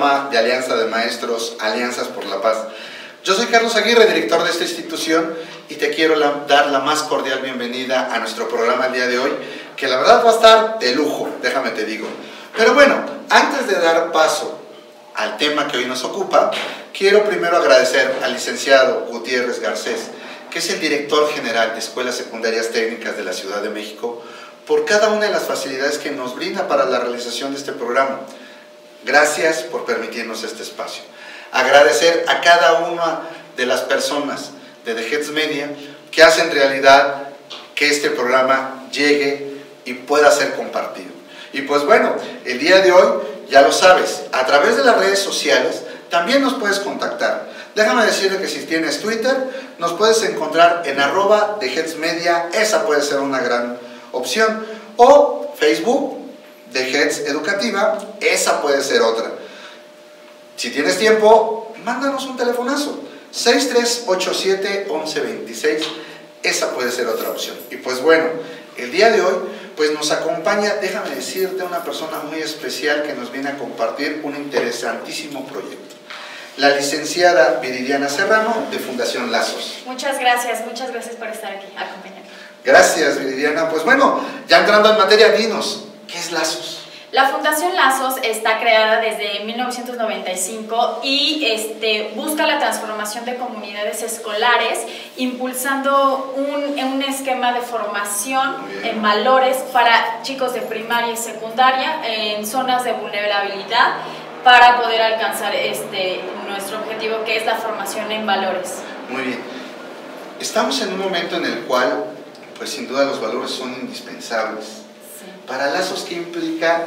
De Alianza de Maestros, Alianzas por la Paz. Yo soy Carlos Aguirre, director de esta institución, y te quiero dar la más cordial bienvenida a nuestro programa el día de hoy, que la verdad va a estar de lujo, déjame te digo. Pero bueno, antes de dar paso al tema que hoy nos ocupa, quiero primero agradecer al licenciado Gutiérrez Garcés, que es el director general de Escuelas Secundarias Técnicas de la Ciudad de México, por cada una de las facilidades que nos brinda para la realización de este programa. Gracias por permitirnos este espacio. Agradecer a cada una de las personas de The que hacen realidad que este programa llegue y pueda ser compartido. Y pues bueno, el día de hoy, ya lo sabes, a través de las redes sociales también nos puedes contactar. Déjame decirte que si tienes Twitter, nos puedes encontrar en arroba de Heads esa puede ser una gran opción. O Facebook, de Heads Educativa, esa puede ser otra. Si tienes tiempo, mándanos un telefonazo. 6387-1126, esa puede ser otra opción. Y pues bueno, el día de hoy, pues nos acompaña, déjame decirte, una persona muy especial que nos viene a compartir un interesantísimo proyecto. La licenciada Viridiana Serrano de Fundación Lazos. Muchas gracias, muchas gracias por estar aquí, acompañando. Gracias, Viridiana. Pues bueno, ya entrando en materia, dinos, ¿Qué es Lazos? La Fundación Lazos está creada desde 1995 y este, busca la transformación de comunidades escolares, impulsando un, un esquema de formación en valores para chicos de primaria y secundaria en zonas de vulnerabilidad para poder alcanzar este, nuestro objetivo que es la formación en valores. Muy bien. Estamos en un momento en el cual, pues sin duda los valores son indispensables para lazos que implica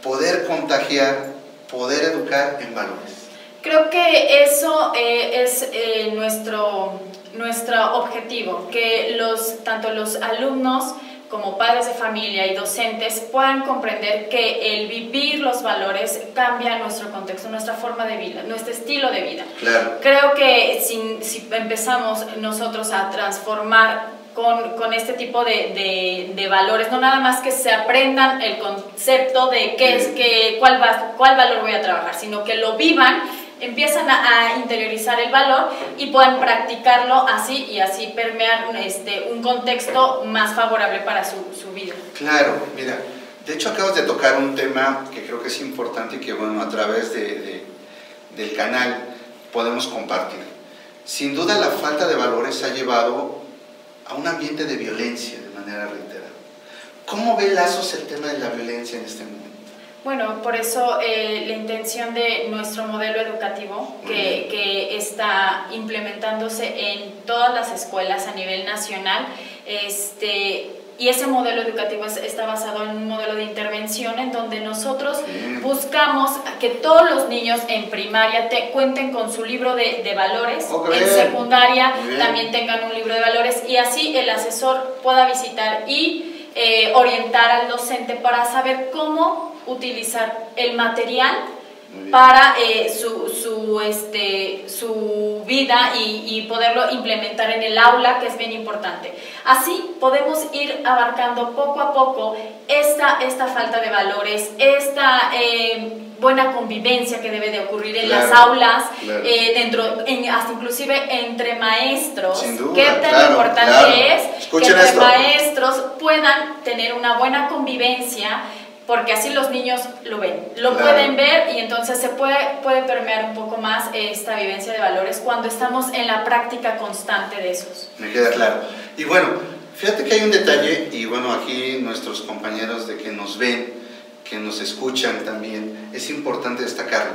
poder contagiar, poder educar en valores. Creo que eso eh, es eh, nuestro, nuestro objetivo, que los, tanto los alumnos como padres de familia y docentes puedan comprender que el vivir los valores cambia nuestro contexto, nuestra forma de vida, nuestro estilo de vida. Claro. Creo que si, si empezamos nosotros a transformar con, con este tipo de, de, de, valores, no nada más que se aprendan el concepto de qué es, que, cuál, va, cuál valor voy a trabajar, sino que lo vivan, empiezan a, a, interiorizar el valor y puedan practicarlo así y así permear este, un contexto más favorable para su, su vida. Claro, mira, de hecho acabas de tocar un tema que creo que es importante y que bueno, a través de, del canal podemos compartir. Sin duda la falta de valores ha llevado a un ambiente de violencia de manera reiterada. ¿Cómo ve Lazos el tema de la violencia en este momento? Bueno, por eso eh, la intención de nuestro modelo educativo, que, que, está implementándose en todas las escuelas a nivel nacional, este, y ese modelo educativo está basado en un modelo de intervención en donde nosotros buscamos que todos los niños en primaria te, cuenten con su libro de, de valores, en secundaria también tengan un libro de valores y así el asesor pueda visitar y eh, orientar al docente para saber cómo utilizar el material para eh, su, su, este, su vida y, y, poderlo implementar en el aula, que es bien importante. Así podemos ir abarcando poco a poco esta, esta falta de valores, esta... Eh, buena convivencia que debe de ocurrir en las aulas, eh, dentro, en, hasta inclusive entre maestros. Qué tan importante es que entre maestros puedan tener una buena convivencia porque así los niños lo ven, lo pueden ver y entonces se puede, puede permear un poco más esta vivencia de valores cuando estamos en la práctica constante de esos. Me queda claro. Y bueno, fíjate que hay un detalle, y bueno, aquí nuestros compañeros de que nos ven, que nos escuchan también, es importante destacarlo.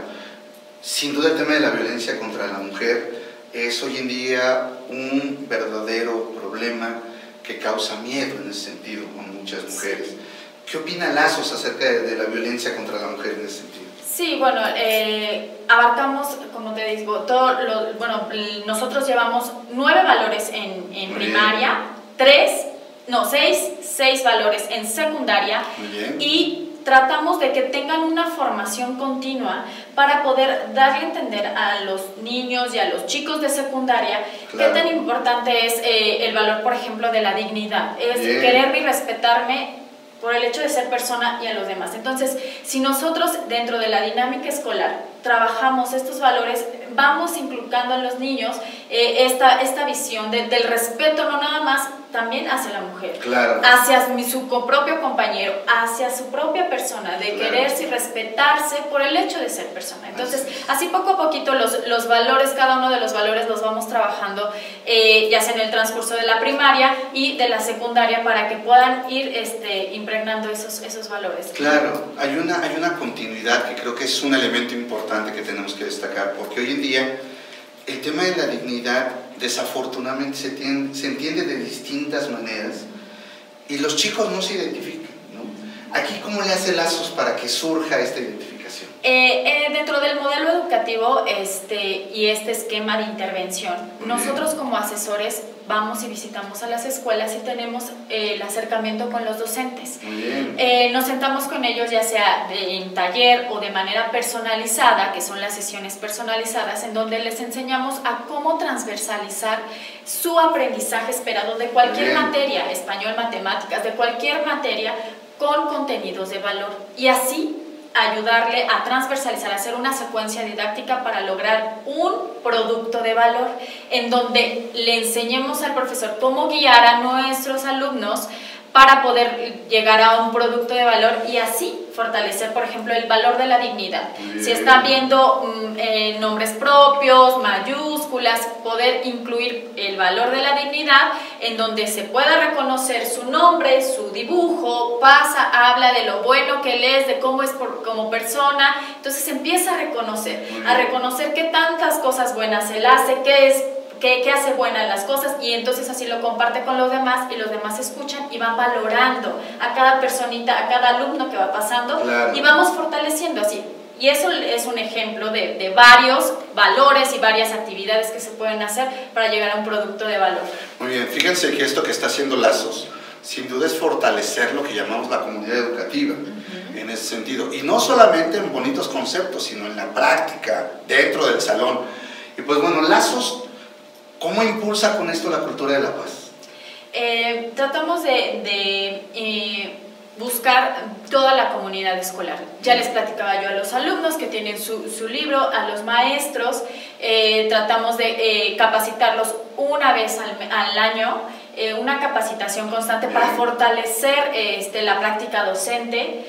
Sin duda el tema de la violencia contra la mujer es hoy en día un verdadero problema que causa miedo en ese sentido con muchas mujeres. ¿Qué opina Lazos acerca de, la violencia contra la mujer en ese sentido? Sí, bueno, eh, abarcamos, como te digo, todo lo, bueno, nosotros llevamos nueve valores en, en primaria, tres, no, seis, seis valores en secundaria y tratamos de que tengan una formación continua para poder darle a entender a los niños y a los chicos de secundaria qué tan importante es eh, el valor, por ejemplo, de la dignidad. Es quererme y respetarme por el hecho de ser persona y a los demás. Entonces, si nosotros dentro de la dinámica escolar trabajamos estos valores, vamos inculcando en los niños eh, esta, esta visión del respeto, no nada más también hacia la mujer, hacia su propio compañero, hacia su propia persona, de quererse y respetarse por el hecho de ser persona. Entonces, así poco a poquito los, los valores, cada uno de los valores los vamos trabajando, eh, ya sea en el transcurso de la primaria y de la secundaria, para que puedan ir este, impregnando esos, esos valores. Claro, hay una, hay una continuidad que creo que es un elemento importante que tenemos que destacar, porque hoy en día el tema de la dignidad desafortunadamente se, se entiende de distintas maneras y los chicos no se identifican. Aquí, ¿cómo le hace lazos para que surja esta identificación? Eh, eh, dentro del modelo educativo este, y este esquema de intervención, nosotros como asesores vamos y visitamos a las escuelas y tenemos eh, el acercamiento con los docentes. Eh, nos sentamos con ellos ya sea en taller o de manera personalizada, que son las sesiones personalizadas, en donde les enseñamos a cómo transversalizar su aprendizaje esperado de cualquier materia, español, matemáticas, de cualquier materia, con contenidos de valor. Y así ayudarle a transversalizar, hacer una secuencia didáctica para lograr un producto de valor en donde le enseñemos al profesor cómo guiar a nuestros alumnos para poder llegar a un producto de valor y así fortalecer, por ejemplo, el valor de la dignidad. Si está viendo mm, eh, nombres propios, mayúsculas, poder incluir el valor de la dignidad en donde se pueda reconocer su nombre, su dibujo, pasa, habla de lo bueno que él es, de cómo es como persona, entonces empieza a reconocer, a reconocer qué tantas cosas buenas él hace, qué es qué, hace buenas las cosas y entonces así lo comparte con los demás y los demás escuchan y van valorando a cada personita, a cada alumno que va pasando y vamos fortaleciendo así. Y eso es un ejemplo de, de, varios valores y varias actividades que se pueden hacer para llegar a un producto de valor. Muy bien, fíjense que esto que está haciendo Lazos, sin duda es fortalecer lo que llamamos la comunidad educativa en ese sentido. Y no solamente en bonitos conceptos, sino en la práctica, dentro del salón. Y pues bueno, Lazos ¿Cómo impulsa con esto la cultura de la paz? Eh, tratamos de, eh, buscar toda la comunidad escolar. Ya les platicaba yo a los alumnos que tienen su, libro, a los maestros, eh, tratamos de capacitarlos una vez al, año, una capacitación constante para fortalecer este, la práctica docente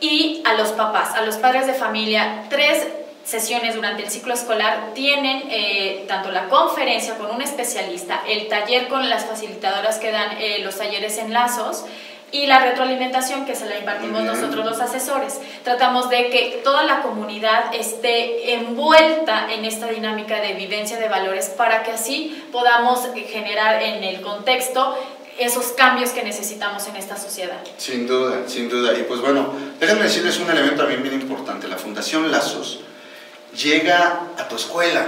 y a los papás, a los padres de familia, tres sesiones durante el ciclo escolar tienen eh, tanto la conferencia con un especialista, el taller con las facilitadoras que dan eh, los talleres en lazos y la retroalimentación que se la impartimos nosotros los asesores. Tratamos de que toda la comunidad esté envuelta en esta dinámica de vivencia de valores para que así podamos generar en el contexto esos cambios que necesitamos en esta sociedad. Sin duda, sin duda. Y pues bueno, déjenme decirles un elemento también bien importante. La Fundación Lazos llega a tu escuela.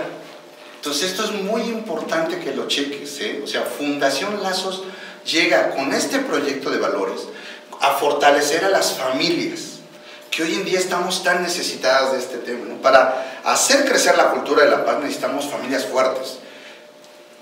Entonces esto es muy importante que lo cheques. ¿eh? O sea, Fundación Lazos llega con este proyecto de valores a fortalecer a las familias, que hoy en día estamos tan necesitadas de este tema. Para hacer crecer la cultura de la paz necesitamos familias fuertes.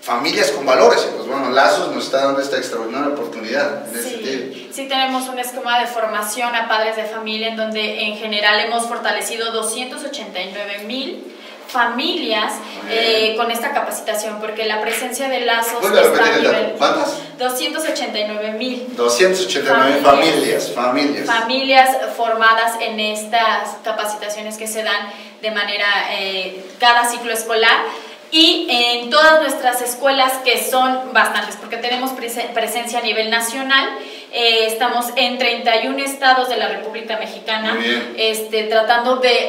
Familias con valores. Y pues bueno, Lazos nos está dando esta extraordinaria oportunidad en. Sí, sí tenemos un esquema de formación a padres de familia en donde en general hemos fortalecido 289 mil familias eh, con esta capacitación, porque la presencia de lazos está a nivel ¿Cuántas? 289 mil 289 familias, familias. familias formadas en estas capacitaciones que se dan de manera eh, cada ciclo escolar y en todas nuestras escuelas que son bastantes porque tenemos prese- presencia a nivel nacional eh, estamos en 31 estados de la República Mexicana este, tratando de,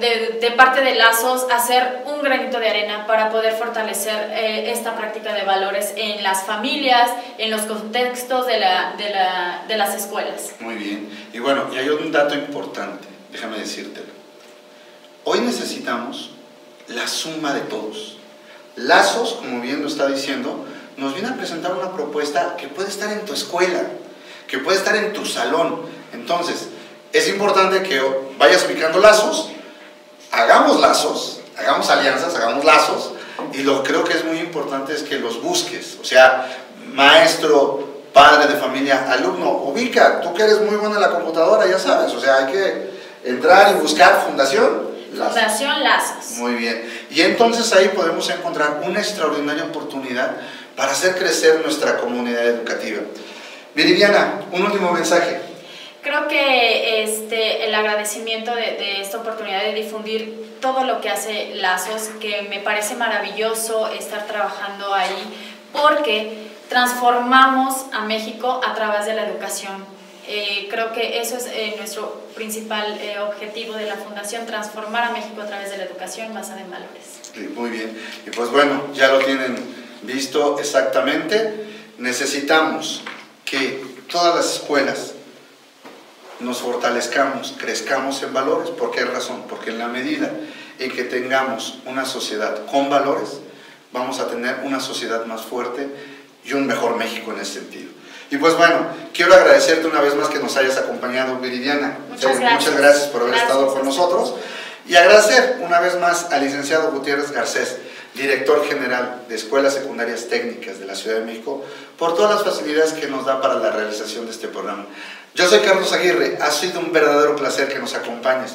de, de parte de lazos hacer un granito de arena para poder fortalecer eh, esta práctica de valores en las familias, en los contextos de, la, de, la, de las escuelas. Muy bien. Y bueno, y hay un dato importante, déjame decírtelo. Hoy necesitamos la suma de todos. Lazos, como bien lo está diciendo, nos viene a presentar una propuesta que puede estar en tu escuela, que puede estar en tu salón. Entonces, es importante que vayas ubicando lazos, hagamos lazos, hagamos alianzas, hagamos lazos, y lo creo que es muy importante es que los busques. O sea, maestro, padre de familia, alumno, ubica, tú que eres muy bueno en la computadora, ya sabes, o sea, hay que entrar y buscar fundación. Lazos. Fundación Lazos. Muy bien. Y entonces ahí podemos encontrar una extraordinaria oportunidad para hacer crecer nuestra comunidad educativa. Viridiana, un último mensaje. Creo que este, el agradecimiento de, de esta oportunidad de difundir todo lo que hace Lazos, que me parece maravilloso estar trabajando ahí, porque transformamos a México a través de la educación. Eh, creo que eso es eh, nuestro principal eh, objetivo de la Fundación, transformar a México a través de la educación basada en valores. Muy bien. Y pues bueno, ya lo tienen visto exactamente. Necesitamos que todas las escuelas nos fortalezcamos, crezcamos en valores. ¿Por qué razón? Porque en la medida en que tengamos una sociedad con valores, vamos a tener una sociedad más fuerte y un mejor México en ese sentido. Y pues bueno, quiero agradecerte una vez más que nos hayas acompañado, Viridiana. Muchas gracias. Muchas gracias por haber Gracias. estado con nosotros. Y agradecer una vez más al licenciado Gutiérrez Garcés, director general de Escuelas Secundarias Técnicas de la Ciudad de México, por todas las facilidades que nos da para la realización de este programa. Yo soy Carlos Aguirre, ha sido un verdadero placer que nos acompañes.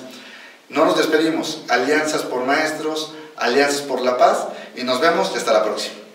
No nos despedimos, alianzas por maestros, alianzas por la paz y nos vemos hasta la próxima.